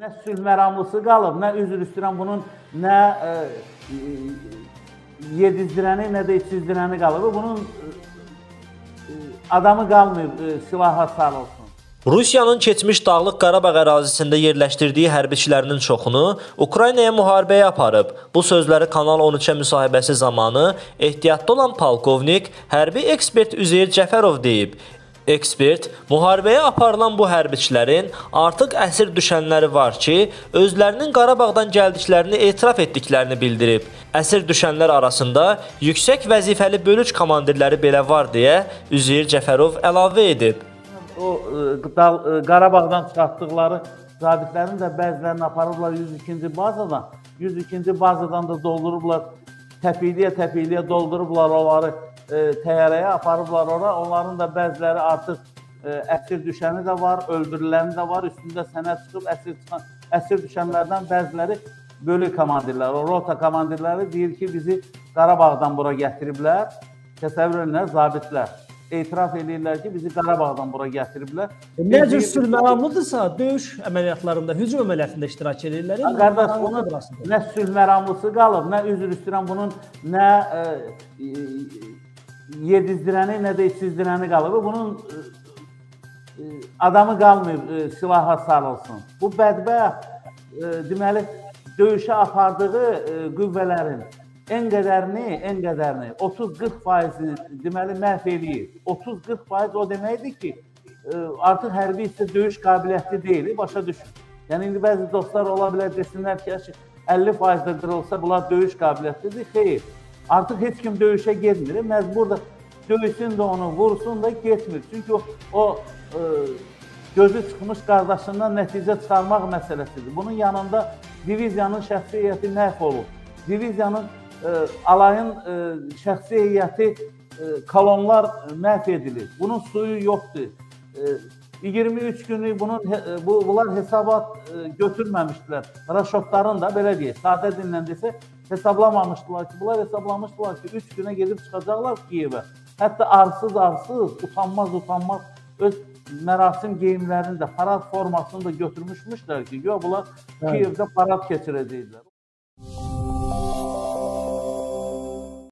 Nə sülh məramlısı qalıb, nə üzr istəyirəm bunun nə ə, yedizdirəni, nə də içizdirəni qalıb. Bunun ə, adamı qalmayıb ə, silaha sarılsın. Rusiyanın keçmiş Dağlıq Qarabağ ərazisində yerləşdirdiyi hərbiçilərinin çoxunu Ukraynaya müharibəyə aparıb. Bu sözləri Kanal 13-ə müsahibəsi zamanı ehtiyatda olan polkovnik, hərbi ekspert Üzeyir Cəfərov deyib. Ekspert, müharibəyə aparılan bu hərbiçilərin artıq əsir düşənləri var ki, özlərinin Qarabağdan gəldiklərini etiraf etdiklərini bildirib. Əsir düşənlər arasında yüksək vəzifəli bölük komandirləri belə var deyə Üzeyir Cəfərov əlavə edib. O dal, ə, Qarabağdan çıxartdıqları zabitlərin də bəzilərini aparıblar 102-ci bazadan. 102-ci bazadan da doldurublar. Təpikliyə-təpikliyə doldurublar onları təyyarəyə aparıblar ora. Onların da bəziləri artıq ə, əsir düşəni də var, öldürüləni də var. Üstündə sənəd çıxıb əsir çıxan əsir düşənlərdən bəziləri bölük komandirləri, o rota komandirləri deyir ki, bizi Qarabağdan bura gətiriblər. Təsəvvür edin, zabitlər etiraf edirlər ki, bizi Qarabağdan bura gətiriblər. E, Nə cür sülh məramlıdırsa, döyüş əməliyyatlarında, hücum əməliyyatında iştirak edirlər. Ha, Qardaş, bunun nə sülh məramlısı qalıb, nə üzr istəyirəm bunun nə ə, yedizdirəni, nə də içizdirəni qalıb. Bunun ə, ə, adamı qalmayıb ə, silaha sarılsın. Bu bədbəxt deməli döyüşə apardığı qüvvələrin ən qədərini, ən qədərini 30-40%-ni deməli məhv eləyir. 30-40% o deməkdir ki, artıq hərbi hissə döyüş qabiliyyətli deyil, başa düşün. Yəni indi bəzi dostlar ola bilər desinlər ki, 50% də qırılsa bunlar döyüş qabiliyyətlidir. Xeyr. Artıq heç kim döyüşə getmir. Məcbur da döysün də onu, vursun da getmir. Çünki o, o ə, gözü çıxmış qardaşından nəticə çıxarmaq məsələsidir. Bunun yanında diviziyanın şəxsi heyəti məhv olur. Diviziyanın ə, alayın ə, şəxsi heyəti ə, kolonlar məhv edilir. Bunun suyu yoxdur. Ə, 23 günlük bunun bu bunlar hesabat ə, götürməmişdilər. Raşotların da belə deyək, sadə dillə desə hesablamamışdılar ki, bunlar hesablamışdılar ki, 3 günə gedib çıxacaqlar Kiyevə. Hətta arsız-arsız, utanmaz-utanmaz öz mərasim geyimlərini də, parad formasını da götürmüşmüşlər ki, yox bunlar Kiyevdə parad keçirəcəklər.